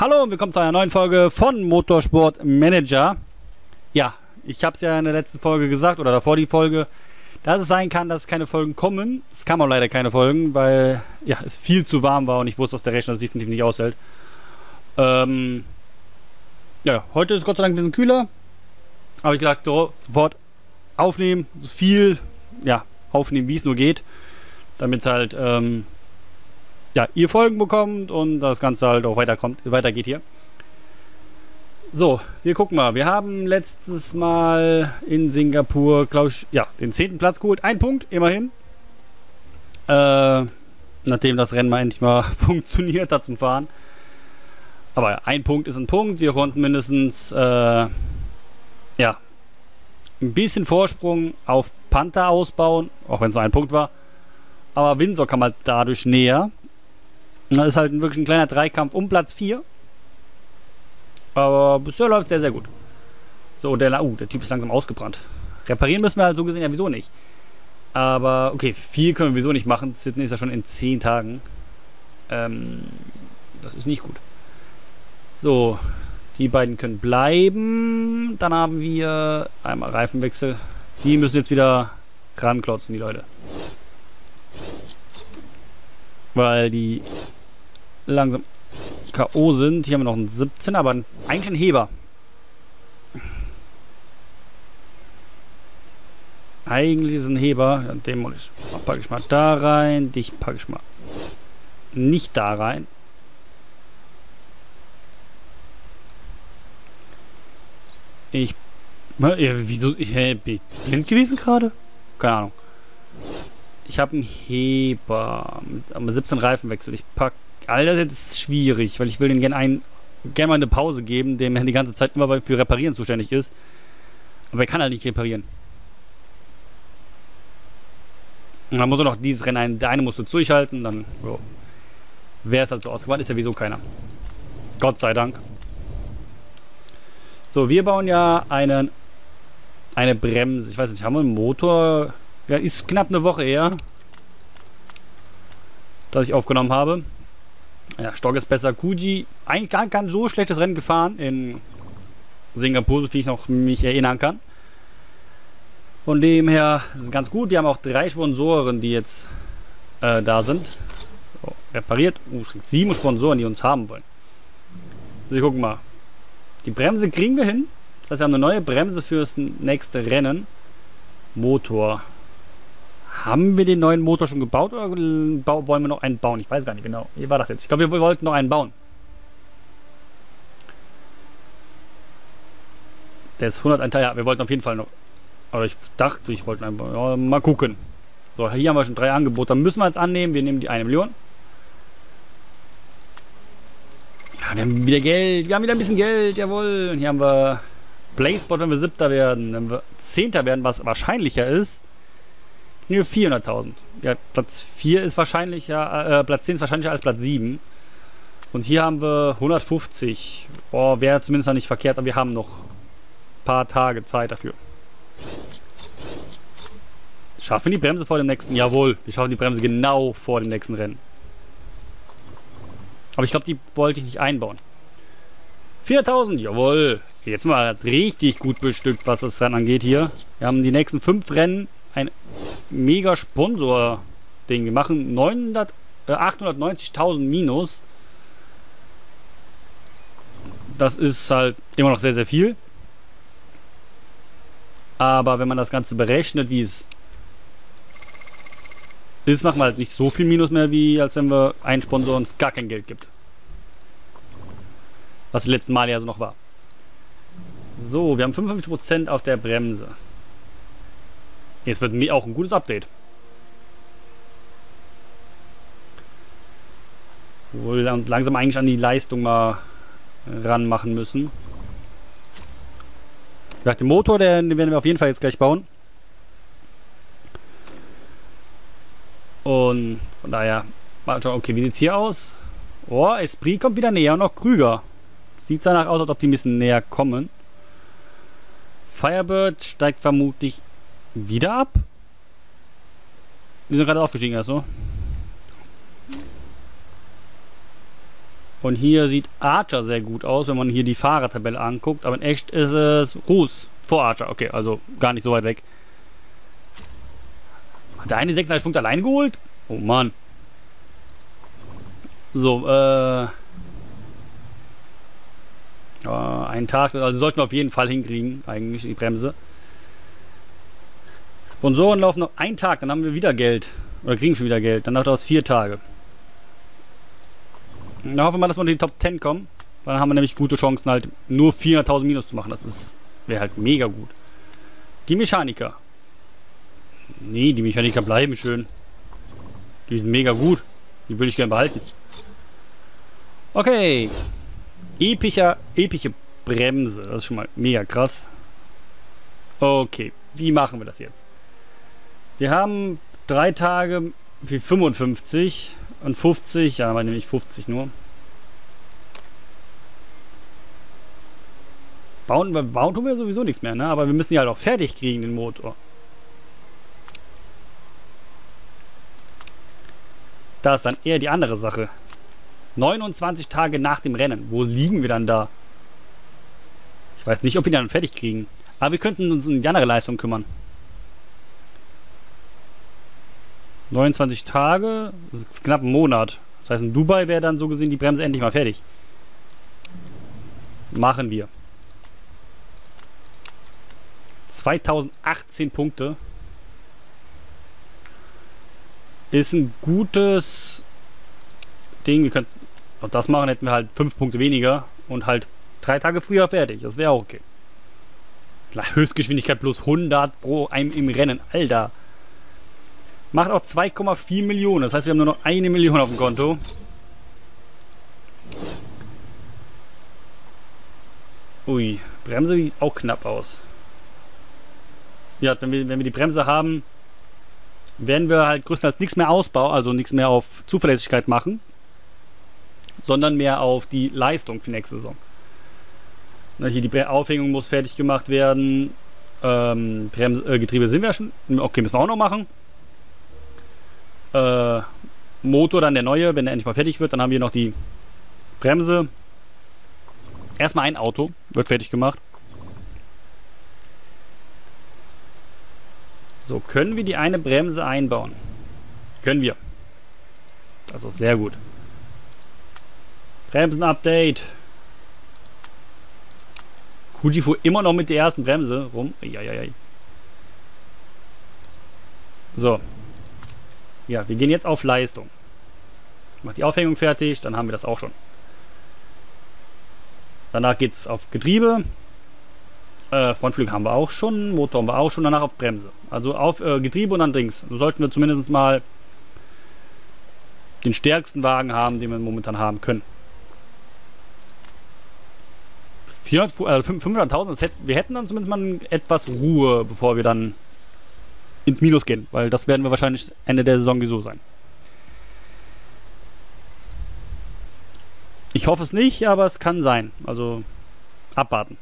Hallo und willkommen zu einer neuen Folge von Motorsport Manager. Ja, ich habe es ja in der letzten Folge gesagt oder davor die Folge, dass es sein kann, dass keine Folgen kommen. Es kam auch leider keine Folgen, weil ja, es viel zu warm war und ich wusste, dass der Rechner das definitiv nicht aushält. Ähm, ja, heute ist Gott sei Dank ein bisschen kühler. Aber ich gesagt, so, sofort aufnehmen, so viel ja, aufnehmen, wie es nur geht. Damit halt ähm, ja, ihr Folgen bekommt und das Ganze halt auch weiterkommt, weitergeht hier. So, wir gucken mal. Wir haben letztes Mal in Singapur, glaube ich, ja, den zehnten Platz geholt. Ein Punkt, immerhin. Äh, nachdem das Rennen mal endlich mal funktioniert hat zum Fahren. Aber ein Punkt ist ein Punkt. Wir konnten mindestens, äh, ja, ein bisschen Vorsprung auf Panther ausbauen, auch wenn es nur ein Punkt war. Aber Windsor kam halt dadurch näher. Das ist halt wirklich ein kleiner Dreikampf um Platz 4. Aber bisher läuft sehr, sehr gut. So, der, uh, der Typ ist langsam ausgebrannt. Reparieren müssen wir halt so gesehen ja wieso nicht. Aber, okay, viel können wir wieso nicht machen. Sydney ist ja schon in 10 Tagen. Ähm, das ist nicht gut. So, die beiden können bleiben. Dann haben wir einmal Reifenwechsel. Die müssen jetzt wieder ranklotzen, die Leute. Weil die langsam K.O. sind. Hier haben wir noch einen 17, aber eigentlich ein Heber. Eigentlich ist ein Heber. Den ich, packe ich mal da rein. Dich packe ich mal nicht da rein. Ich. Wieso? Ich, bin blind gewesen gerade? Keine Ahnung. Ich habe einen Heber mit 17 Reifenwechsel. Ich pack. Alter, das ist schwierig, weil ich will den gerne ein, gerne mal eine Pause geben, dem er die ganze Zeit immer für Reparieren zuständig ist. Aber er kann halt nicht reparieren. Und dann muss er noch dieses Rennen ein. Der eine musste durchhalten, dann jo. wäre es halt so ausgewandt, ist ja wieso keiner. Gott sei Dank. So, wir bauen ja einen, eine Bremse. Ich weiß nicht, haben wir einen Motor? Ja, ist knapp eine Woche her, dass ich aufgenommen habe. Ja, Stock ist besser. Kuji, eigentlich gar kein so schlechtes Rennen gefahren in Singapur, so wie ich noch mich erinnern kann. Von dem her ist es ganz gut. Wir haben auch drei Sponsoren, die jetzt äh, da sind. So, repariert. Uh, sieben Sponsoren, die uns haben wollen. So, wir gucken mal. Die Bremse kriegen wir hin. Das heißt, wir haben eine neue Bremse fürs nächste Rennen. Motor. Haben wir den neuen Motor schon gebaut oder wollen wir noch einen bauen? Ich weiß gar nicht genau. Wie war das jetzt? Ich glaube, wir wollten noch einen bauen. Der ist 101 Ja, wir wollten auf jeden Fall noch. Aber ich dachte, ich wollte einen bauen. Ja, mal gucken. So, hier haben wir schon drei Angebote. Dann müssen wir jetzt annehmen. Wir nehmen die eine Million. Ja, wir haben wieder Geld. Wir haben wieder ein bisschen Geld. Jawohl. Und hier haben wir Playspot, wenn wir siebter werden. Wenn wir zehnter werden, was wahrscheinlicher ist. Ne, 400.000. Ja, Platz 4 ist wahrscheinlicher, äh, Platz 10 ist wahrscheinlicher als Platz 7. Und hier haben wir 150. Boah, wäre zumindest noch nicht verkehrt, aber wir haben noch ein paar Tage Zeit dafür. Schaffen die Bremse vor dem nächsten? Jawohl, wir schaffen die Bremse genau vor dem nächsten Rennen. Aber ich glaube, die wollte ich nicht einbauen. 400.000, jawohl. Jetzt mal richtig gut bestückt, was das Rennen angeht hier. Wir haben die nächsten fünf Rennen ein mega Sponsor-Ding. Wir machen 900, äh, 890.000 Minus. Das ist halt immer noch sehr, sehr viel. Aber wenn man das Ganze berechnet, wie es ist, machen wir halt nicht so viel Minus mehr, wie als wenn wir einen Sponsor uns gar kein Geld gibt. Was die letzten Mal ja so noch war. So, wir haben 55% auf der Bremse. Jetzt wird mir auch ein gutes Update. Wohl langsam eigentlich an die Leistung mal ranmachen müssen. Ja, den Motor, den werden wir auf jeden Fall jetzt gleich bauen. Und von daher, mal schauen, okay, wie sieht es hier aus? Oh, Esprit kommt wieder näher und noch Krüger. Sieht danach aus, als ob die ein bisschen näher kommen. Firebird steigt vermutlich wieder ab? Wir sind gerade aufgestiegen, also. Und hier sieht Archer sehr gut aus, wenn man hier die Fahrertabelle anguckt. Aber in echt ist es Ruß vor Archer. Okay, also gar nicht so weit weg. Hat der eine 36 Punkte allein geholt? Oh Mann. So, äh. äh einen Tag, also sollten wir auf jeden Fall hinkriegen, eigentlich die Bremse. Sponsoren laufen noch einen Tag, dann haben wir wieder Geld. Oder kriegen schon wieder Geld. Dann dauert das vier Tage. Dann hoffen wir mal, dass wir in die Top 10 kommen. Dann haben wir nämlich gute Chancen, halt nur 400.000 Minus zu machen. Das wäre halt mega gut. Die Mechaniker. Nee, die Mechaniker bleiben schön. Die sind mega gut. Die würde ich gerne behalten. Okay. Epischer, epische Bremse. Das ist schon mal mega krass. Okay. Wie machen wir das jetzt? Wir haben drei Tage für 55 und 50, ja, aber nämlich 50 nur. Bauen, bauen tun wir sowieso nichts mehr, ne? Aber wir müssen ja halt auch fertig kriegen, den Motor. Da ist dann eher die andere Sache. 29 Tage nach dem Rennen. Wo liegen wir dann da? Ich weiß nicht, ob wir dann fertig kriegen. Aber wir könnten uns um die andere Leistung kümmern. 29 Tage, knapp ein Monat. Das heißt, in Dubai wäre dann so gesehen die Bremse endlich mal fertig. Machen wir. 2018 Punkte. Ist ein gutes Ding. Wir könnten auch das machen, hätten wir halt 5 Punkte weniger und halt 3 Tage früher fertig. Das wäre auch okay. Höchstgeschwindigkeit plus 100 pro einem im Rennen. Alter. Macht auch 2,4 Millionen. Das heißt, wir haben nur noch eine Million auf dem Konto. Ui, Bremse sieht auch knapp aus. Ja, wenn wir, wenn wir die Bremse haben, werden wir halt größtenteils nichts mehr ausbauen, also nichts mehr auf Zuverlässigkeit machen, sondern mehr auf die Leistung für nächste Saison. Na, hier die Aufhängung muss fertig gemacht werden. Ähm, Bremse, äh, Getriebe sind wir schon. Okay, müssen wir auch noch machen äh, Motor, dann der neue, wenn der endlich mal fertig wird. Dann haben wir noch die Bremse. Erstmal ein Auto, wird fertig gemacht. So, können wir die eine Bremse einbauen? Können wir. Also sehr gut. Bremsen-Update. Kuji fuhr immer noch mit der ersten Bremse rum. Eieiei. So, ja, wir gehen jetzt auf Leistung. Ich mache die Aufhängung fertig, dann haben wir das auch schon. Danach geht es auf Getriebe. Äh, Frontflügel haben wir auch schon, Motor haben wir auch schon, danach auf Bremse. Also auf äh, Getriebe und dann Dings. So sollten wir zumindest mal den stärksten Wagen haben, den wir momentan haben können. 500.000, äh, wir hätten dann zumindest mal etwas Ruhe, bevor wir dann ins Minus gehen, weil das werden wir wahrscheinlich Ende der Saison sowieso sein. Ich hoffe es nicht, aber es kann sein. Also abwarten.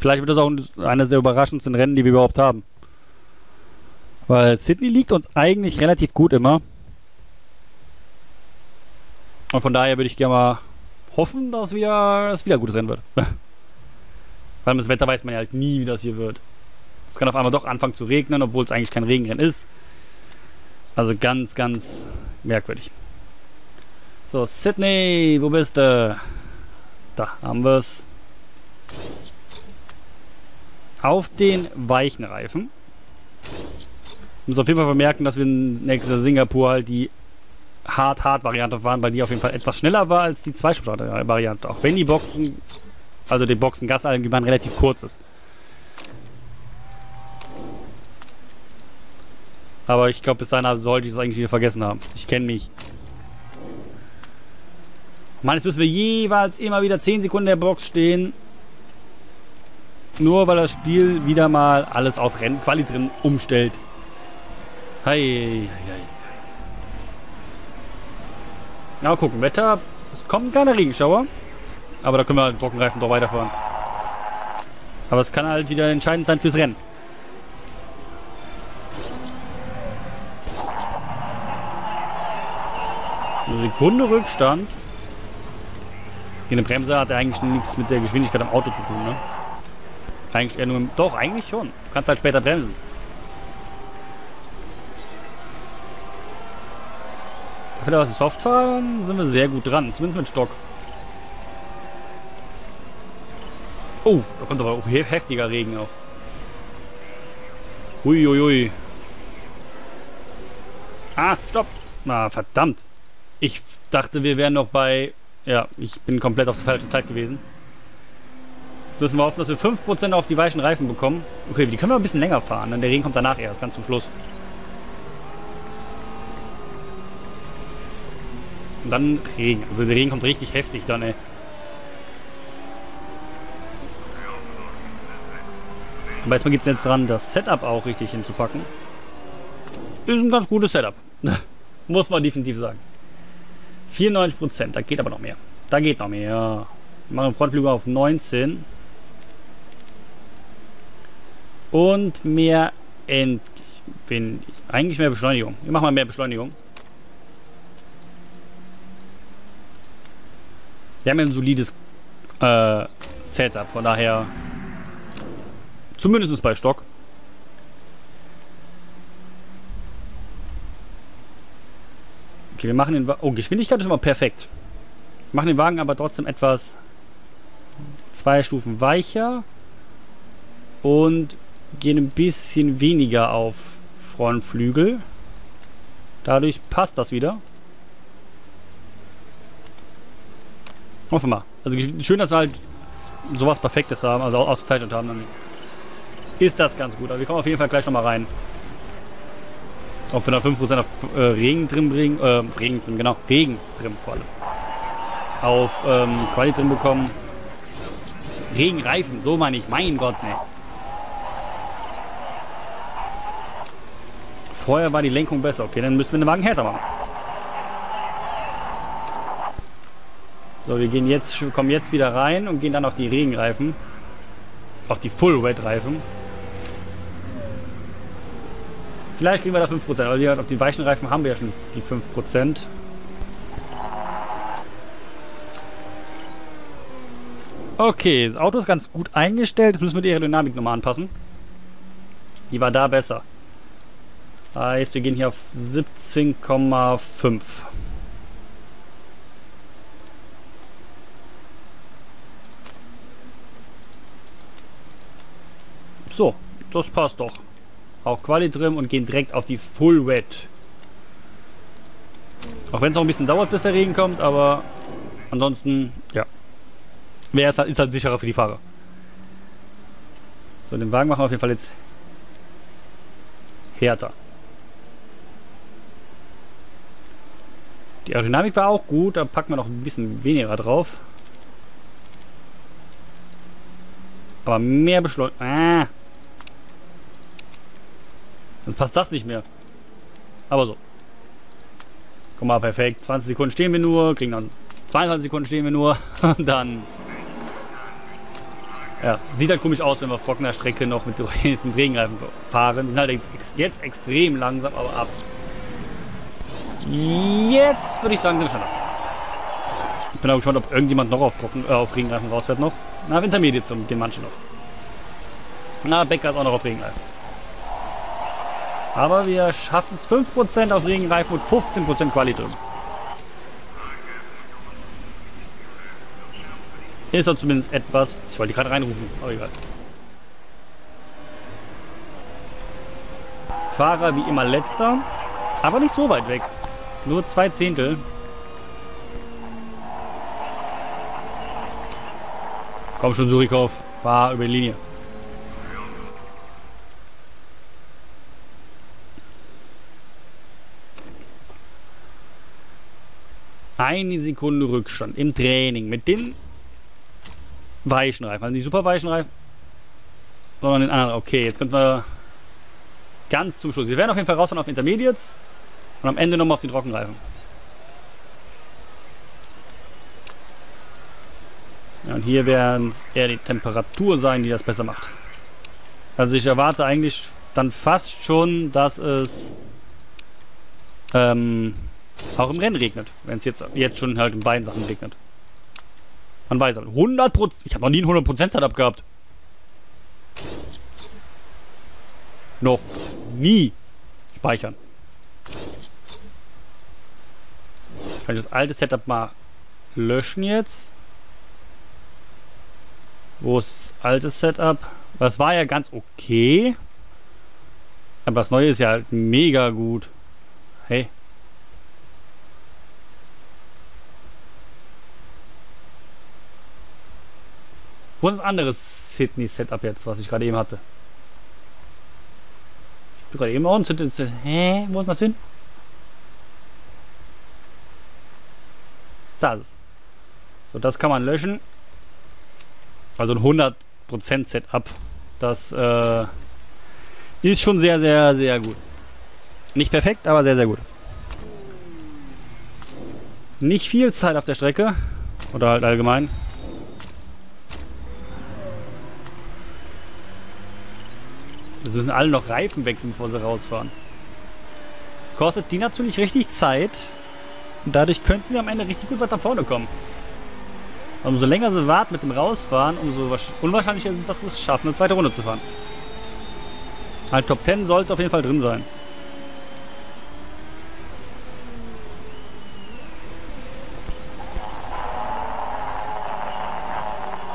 Vielleicht wird das auch eine sehr überraschendsten Rennen, die wir überhaupt haben. Weil Sydney liegt uns eigentlich relativ gut immer. Und von daher würde ich gerne mal hoffen, dass wieder, dass wieder gutes Rennen wird. Weil das Wetter weiß man ja halt nie, wie das hier wird. Es kann auf einmal doch anfangen zu regnen, obwohl es eigentlich kein Regenrennen ist. Also ganz, ganz merkwürdig. So, Sydney, wo bist du? Da haben wir es. Auf den weichen Reifen. Muss auf jeden Fall vermerken, dass wir nächstes Singapur halt die Hard-Hard-Variante fahren, weil die auf jeden Fall etwas schneller war als die Zweisport-Variante. Auch wenn die Boxen, also die Boxen-Gas allgemein relativ kurz ist. Aber ich glaube, bis dahin sollte ich es eigentlich wieder vergessen haben. Ich kenne mich. Mann, jetzt müssen wir jeweils immer wieder 10 Sekunden in der Box stehen. Nur weil das Spiel wieder mal alles auf Rennquali drin umstellt. Hei, hei, hei. Ja, mal gucken. Wetter. Es kommt ein kleiner Regenschauer. Aber da können wir halt Trockenreifen doch weiterfahren. Aber es kann halt wieder entscheidend sein fürs Rennen. Eine Sekunde Rückstand. Eine Bremse hat eigentlich nichts mit der Geschwindigkeit am Auto zu tun, ne? Eigentlich eher nur mit, Doch, eigentlich schon. Du kannst halt später bremsen. Dafür, dass wir soft fahren, sind wir sehr gut dran. Zumindest mit Stock. Oh, da kommt aber auch heftiger Regen auch. Uiuiui. Ah, stopp. Na, ah, verdammt. Ich dachte, wir wären noch bei... Ja, ich bin komplett auf der falschen Zeit gewesen. Jetzt müssen wir hoffen, dass wir 5% auf die weichen Reifen bekommen. Okay, die können wir ein bisschen länger fahren. Dann der Regen kommt danach erst, ganz zum Schluss. Und dann Regen. Also der Regen kommt richtig heftig dann, ey. Aber jetzt geht es jetzt dran, das Setup auch richtig hinzupacken. Ist ein ganz gutes Setup. Muss man definitiv sagen. 94%, da geht aber noch mehr. Da geht noch mehr. Wir machen Frontflügel auf 19. Und mehr End... Eigentlich mehr Beschleunigung. Wir machen mal mehr Beschleunigung. Wir haben ja ein solides äh, Setup, von daher zumindest bei Stock. Okay, wir machen den Wagen. Oh, Geschwindigkeit ist immer perfekt. Wir machen den Wagen aber trotzdem etwas zwei Stufen weicher und gehen ein bisschen weniger auf Frontflügel. Dadurch passt das wieder. Hoffen wir mal. Also schön, dass wir halt sowas Perfektes haben, also ausgezeichnet haben. Dann ist das ganz gut. Aber wir kommen auf jeden Fall gleich nochmal rein. Ob wir da 5% auf äh, Regen drin bringen, äh, Regen drin, genau, Regen drin vor allem. Auf ähm, Quali drin bekommen. Regenreifen, so meine ich, mein Gott, ne. Vorher war die Lenkung besser. Okay, dann müssen wir den Wagen härter machen. So, wir gehen jetzt, kommen jetzt wieder rein und gehen dann auf die Regenreifen. Auf die Full-Wet-Reifen. Vielleicht kriegen wir da 5%, aber auf die weichen Reifen haben wir ja schon die 5%. Okay, das Auto ist ganz gut eingestellt. Jetzt müssen wir die Aerodynamik nochmal anpassen. Die war da besser. Heißt, wir gehen hier auf 17,5. So, das passt doch. Auch Quali drin und gehen direkt auf die Full Wet. Auch wenn es auch ein bisschen dauert, bis der Regen kommt, aber ansonsten, ja. Wer ist halt, ist halt sicherer für die Fahrer. So, den Wagen machen wir auf jeden Fall jetzt härter. Die Aerodynamik war auch gut, da packen wir noch ein bisschen weniger drauf. Aber mehr Beschleunigung. Ah. Sonst passt das nicht mehr. Aber so. Guck mal, perfekt. 20 Sekunden stehen wir nur, kriegen dann 22 Sekunden stehen wir nur. Und dann. Ja, sieht halt komisch aus, wenn wir auf trockener Strecke noch mit dem Regenreifen fahren. Die sind halt jetzt extrem langsam, aber ab. Jetzt würde ich sagen, sind wir da. Ich bin auch gespannt, ob irgendjemand noch auf, Trocken, äh, auf Regenreifen rausfährt noch. Na, Intermediates gehen manche noch. Na, Becker ist auch noch auf Regenreifen. Aber wir schaffen es 5% auf Regenreifen und 15% Quali drin. Ist doch zumindest etwas. Ich wollte gerade reinrufen, aber egal. Fahrer wie immer letzter, aber nicht so weit weg. Nur zwei Zehntel. Komm schon, Surikov. Fahr über die Linie. Eine Sekunde Rückstand im Training mit den weichen Reifen. Also nicht super weichen Reifen, sondern den anderen. Okay, jetzt könnten wir ganz zum Schluss. Wir werden auf jeden Fall rausfahren auf Intermediates und am Ende nochmal auf den Trockenreifen. Ja, und hier werden es eher die Temperatur sein, die das besser macht. Also ich erwarte eigentlich dann fast schon, dass es ähm, auch im Rennen regnet. Wenn es jetzt, jetzt schon halt in beiden Sachen regnet. Man weiß aber, 100%. Ich habe noch nie ein 100% Setup gehabt. Noch nie. Speichern. Kann ich das alte Setup mal löschen jetzt? Wo ist das alte Setup? Das war ja ganz okay. Aber das neue ist ja halt mega gut. Hey. Wo ist das andere Sydney-Setup jetzt, was ich gerade eben hatte? Ich bin gerade eben auch ein Hä? Wo ist das hin? Da. So, das kann man löschen. Also ein 100% Setup. Das äh, ist schon sehr, sehr, sehr gut. Nicht perfekt, aber sehr, sehr gut. Nicht viel Zeit auf der Strecke. Oder halt allgemein. Müssen alle noch Reifen wechseln, bevor sie rausfahren. Das kostet die natürlich richtig Zeit. Und dadurch könnten wir am Ende richtig gut weiter vorne kommen. umso länger sie warten mit dem Rausfahren, umso unwahrscheinlicher ist es, dass sie es schaffen, eine zweite Runde zu fahren. Halt Top 10 sollte auf jeden Fall drin sein.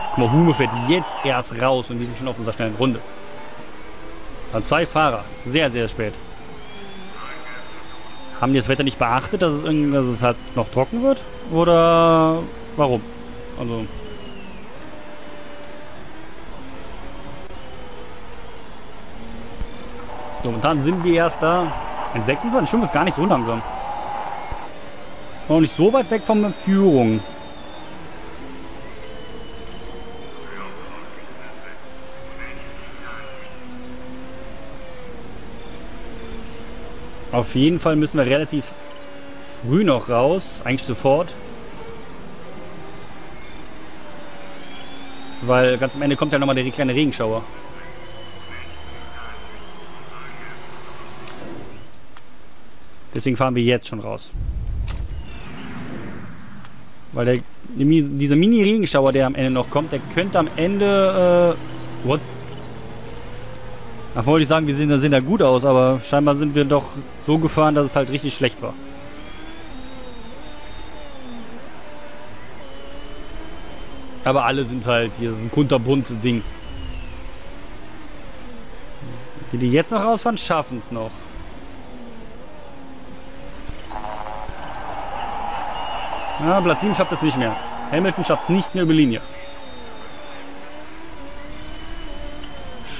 Guck mal, Hume fährt jetzt erst raus und wir sind schon auf unserer schnellen Runde. Dann zwei Fahrer. Sehr, sehr spät. Haben die das Wetter nicht beachtet, dass es, irgendwie, dass es halt noch trocken wird? Oder warum? Also... So, momentan sind wir erst da. Ein 26 Stunden ist gar nicht so langsam. Auch nicht so weit weg von der Führung. Auf jeden Fall müssen wir relativ früh noch raus. Eigentlich sofort. Weil ganz am Ende kommt ja nochmal der kleine Regenschauer. Deswegen fahren wir jetzt schon raus. Weil der, dieser Mini-Regenschauer, der am Ende noch kommt, der könnte am Ende... Äh, what? Da wollte ich sagen, wir sehen, sehen da gut aus, aber scheinbar sind wir doch so gefahren, dass es halt richtig schlecht war. Aber alle sind halt hier, sind kunterbunte Ding. Die, die jetzt noch rausfahren, schaffen es noch. Ja, Platz 7 schafft es nicht mehr. Hamilton schafft es nicht mehr über Linie.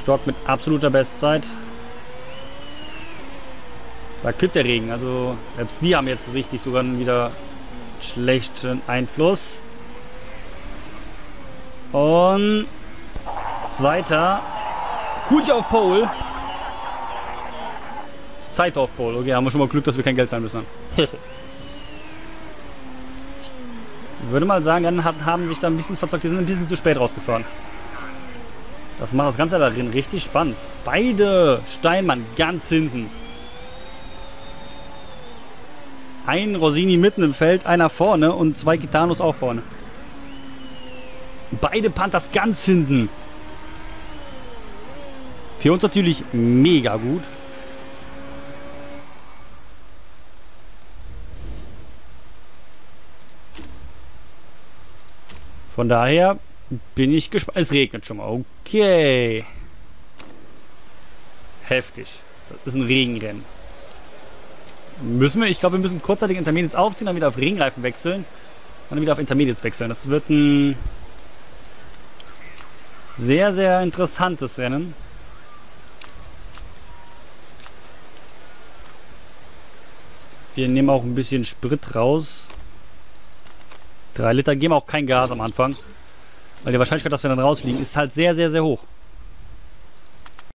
Stock mit absoluter Bestzeit. Da kippt der Regen. Also selbst wir haben jetzt richtig sogar wieder schlechten Einfluss. Und zweiter. Kuj auf Pole. Zeit auf Pole. Okay, haben wir schon mal Glück, dass wir kein Geld zahlen müssen. Ich würde mal sagen, dann haben sich da ein bisschen verzockt. Die sind ein bisschen zu spät rausgefahren. Das macht das Ganze darin richtig spannend. Beide Steinmann ganz hinten. Ein Rosini mitten im Feld, einer vorne und zwei Gitanos auch vorne. Beide Panthers ganz hinten. Für uns natürlich mega gut. Von daher bin ich gespannt. Es regnet schon mal. Okay. Heftig. Das ist ein Regenrennen. Müssen wir, ich glaube, wir müssen kurzzeitig Intermediates aufziehen, dann wieder auf Regenreifen wechseln. Und dann wieder auf Intermediates wechseln. Das wird ein sehr, sehr interessantes Rennen. Wir nehmen auch ein bisschen Sprit raus. Drei Liter geben auch kein Gas am Anfang. Weil die Wahrscheinlichkeit, dass wir dann rausfliegen, ist halt sehr, sehr, sehr hoch.